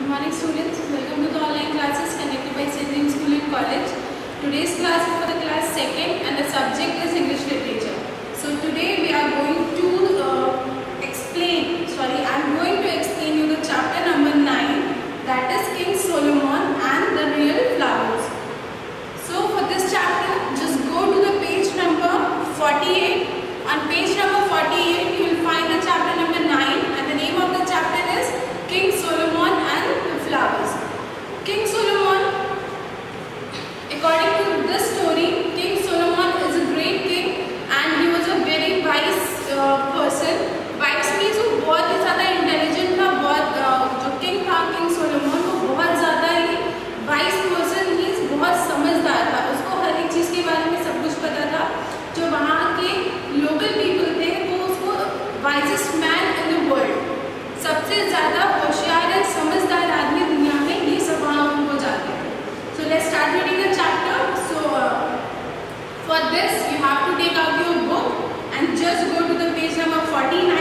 Good morning students. Welcome to the online classes conducted by. James School and College. Today's class is for the class 2nd and the subject is English literature. So today we are going to uh, explain, sorry, I am going to explain you the chapter number 9 that is person wise means वो बहुत ही ज़्यादा intelligent था, बहुत uh, जो king था king सोलोमोन वो बहुत ज़्यादा ही वाइस पर्सन मीन्स बहुत समझदार था। उसको हर एक चीज़ के बारे में सब कुछ पता था। जो वहाँ के लोकल पीपल थे, वो उसको wisest man in the world सबसे ज़्यादा 49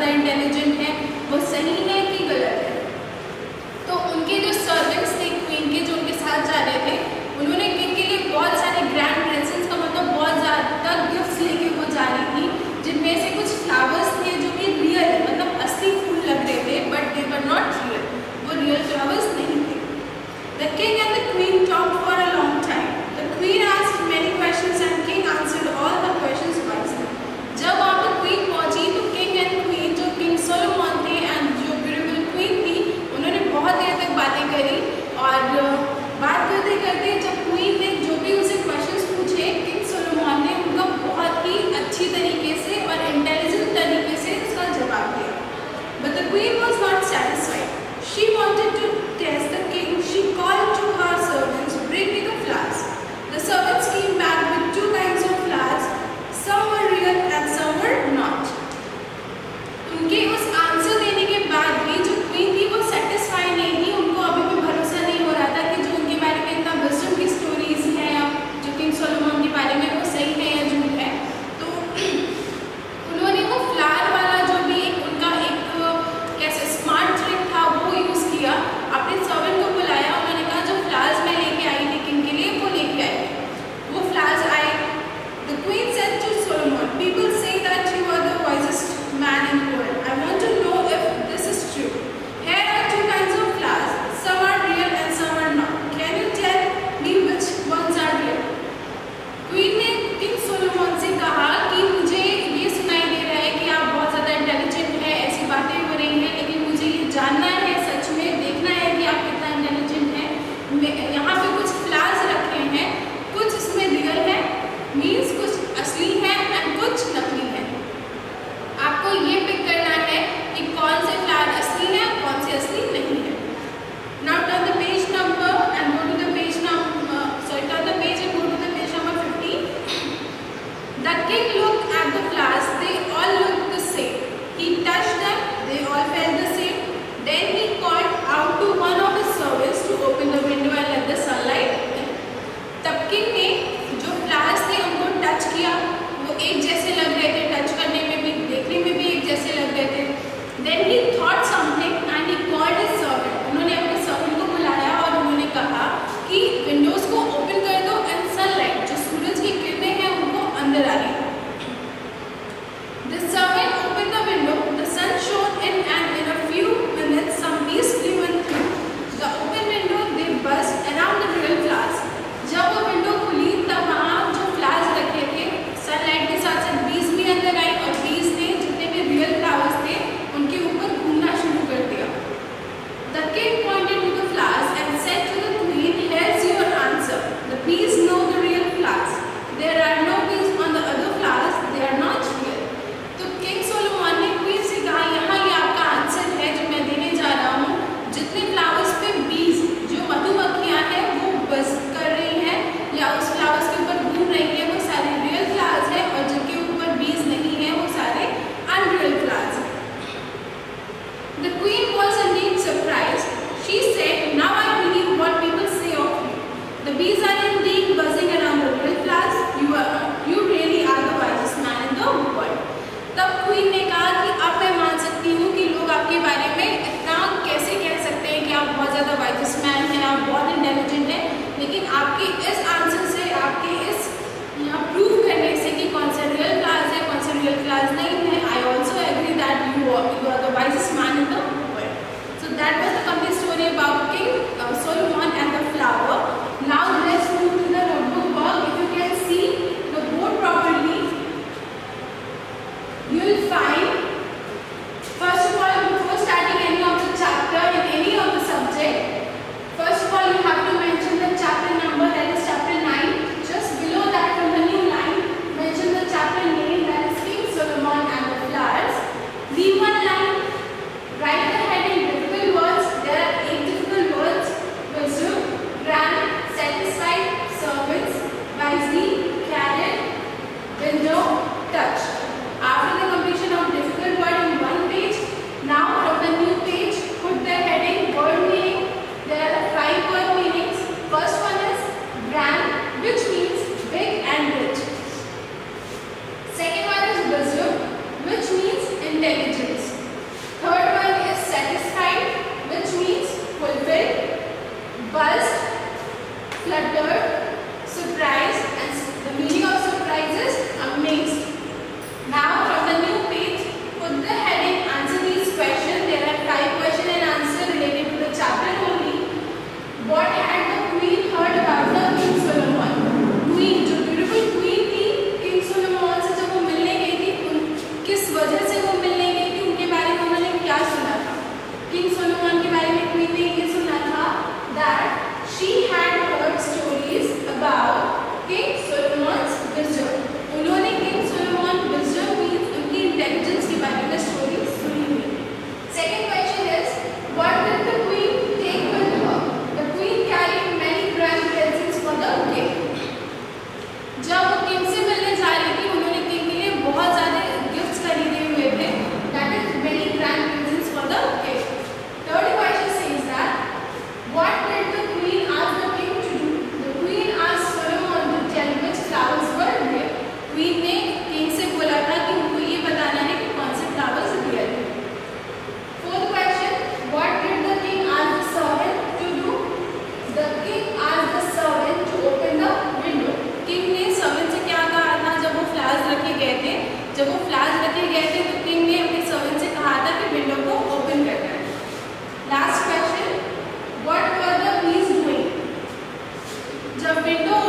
ज़्यादा इंटेलिजेंट हैं, वो सही है कि गलत है? तो उनके जो सर्वेंट्स थे क्वीन के जो उनके साथ जा रहे थे been buzzing around the middle class. You are, you really are the wisest man in the world. तब क्वीन ने कहा कि अब मैं मान सकती हूँ कि लोग आपके बारे में इतना कैसे कह सकते हैं कि आप बहुत ज़्यादा वाइजेस्ट मैन हैं आप बहुत इंटेलिजेंट nuestro